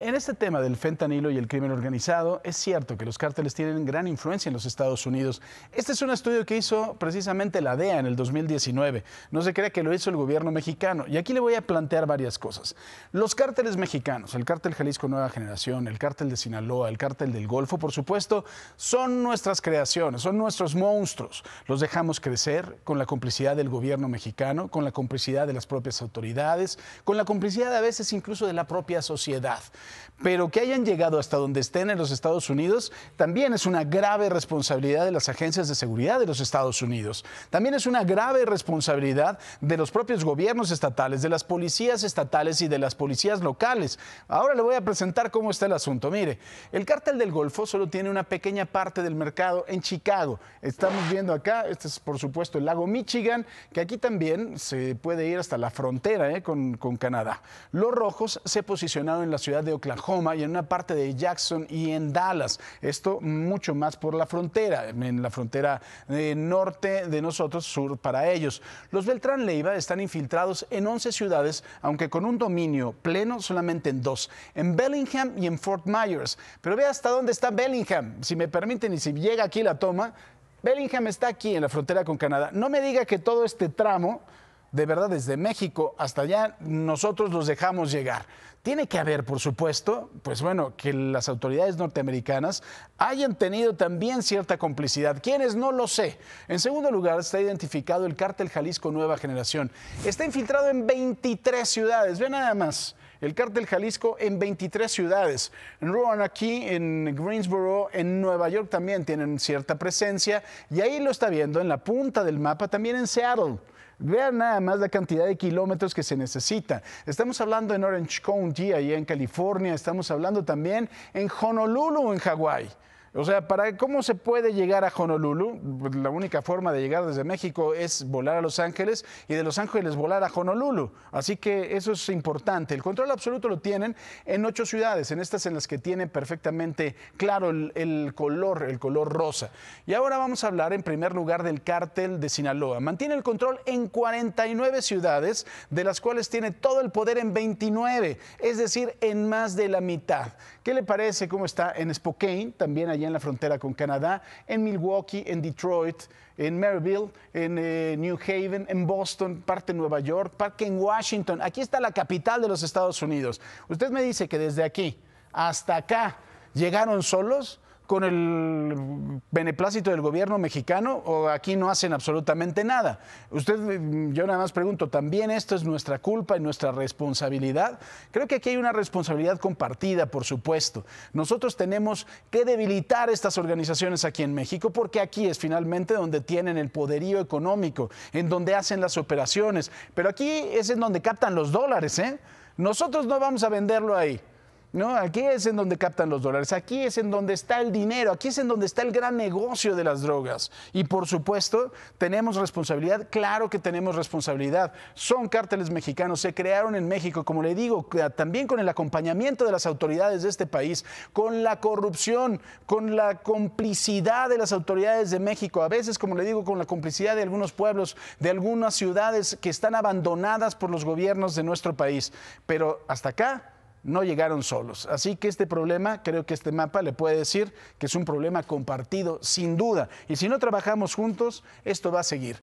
En este tema del fentanilo y el crimen organizado, es cierto que los cárteles tienen gran influencia en los Estados Unidos. Este es un estudio que hizo precisamente la DEA en el 2019. No se crea que lo hizo el gobierno mexicano. Y aquí le voy a plantear varias cosas. Los cárteles mexicanos, el cártel Jalisco Nueva Generación, el cártel de Sinaloa, el cártel del Golfo, por supuesto, son nuestras creaciones, son nuestros monstruos. Los dejamos crecer con la complicidad del gobierno mexicano, con la complicidad de las propias autoridades, con la complicidad a veces incluso de la propia sociedad. Pero que hayan llegado hasta donde estén en los Estados Unidos también es una grave responsabilidad de las agencias de seguridad de los Estados Unidos. También es una grave responsabilidad de los propios gobiernos estatales, de las policías estatales y de las policías locales. Ahora le voy a presentar cómo está el asunto. Mire, el cártel del Golfo solo tiene una pequeña parte del mercado en Chicago. Estamos viendo acá, este es por supuesto el lago Michigan, que aquí también se puede ir hasta la frontera ¿eh? con, con Canadá. Los rojos se posicionaron en la ciudad de Oklahoma y en una parte de Jackson y en Dallas. Esto mucho más por la frontera, en la frontera eh, norte de nosotros, sur para ellos. Los Beltrán Leiva están infiltrados en 11 ciudades, aunque con un dominio pleno solamente en dos, en Bellingham y en Fort Myers. Pero ve hasta dónde está Bellingham, si me permiten, y si llega aquí la toma. Bellingham está aquí en la frontera con Canadá. No me diga que todo este tramo de verdad desde México hasta allá nosotros los dejamos llegar. Tiene que haber, por supuesto, pues bueno, que las autoridades norteamericanas hayan tenido también cierta complicidad. ¿Quiénes? No lo sé. En segundo lugar, está identificado el cártel Jalisco Nueva Generación. Está infiltrado en 23 ciudades. Ve nada más. El cártel Jalisco en 23 ciudades. En aquí, en Greensboro, en Nueva York también tienen cierta presencia. Y ahí lo está viendo en la punta del mapa, también en Seattle. Vean nada más la cantidad de kilómetros que se necesita. Estamos hablando en Orange County, ahí en California, estamos hablando también en Honolulu, en Hawái. O sea, ¿para cómo se puede llegar a Honolulu? Pues la única forma de llegar desde México es volar a Los Ángeles y de Los Ángeles volar a Honolulu. Así que eso es importante. El control absoluto lo tienen en ocho ciudades, en estas en las que tienen perfectamente claro el, color, el color rosa. Y ahora vamos a hablar en primer lugar del cártel de Sinaloa. Mantiene el control en 49 ciudades, de las cuales tiene todo el poder en 29, es decir, en más de la mitad. ¿Qué le parece cómo está en Spokane, también allá en la frontera con Canadá, en Milwaukee, en Detroit, en Maryville, en eh, New Haven, en Boston, parte en Nueva York, parte en Washington. Aquí está la capital de los Estados Unidos. Usted me dice que desde aquí hasta acá llegaron solos con el beneplácito del gobierno mexicano o aquí no hacen absolutamente nada. Usted, yo nada más pregunto, ¿también esto es nuestra culpa y nuestra responsabilidad? Creo que aquí hay una responsabilidad compartida, por supuesto. Nosotros tenemos que debilitar estas organizaciones aquí en México porque aquí es finalmente donde tienen el poderío económico, en donde hacen las operaciones. Pero aquí es en donde captan los dólares, ¿eh? Nosotros no vamos a venderlo ahí. No, aquí es en donde captan los dólares, aquí es en donde está el dinero, aquí es en donde está el gran negocio de las drogas. Y por supuesto, tenemos responsabilidad, claro que tenemos responsabilidad. Son cárteles mexicanos, se crearon en México, como le digo, también con el acompañamiento de las autoridades de este país, con la corrupción, con la complicidad de las autoridades de México, a veces, como le digo, con la complicidad de algunos pueblos, de algunas ciudades que están abandonadas por los gobiernos de nuestro país. Pero hasta acá no llegaron solos. Así que este problema, creo que este mapa le puede decir que es un problema compartido, sin duda. Y si no trabajamos juntos, esto va a seguir.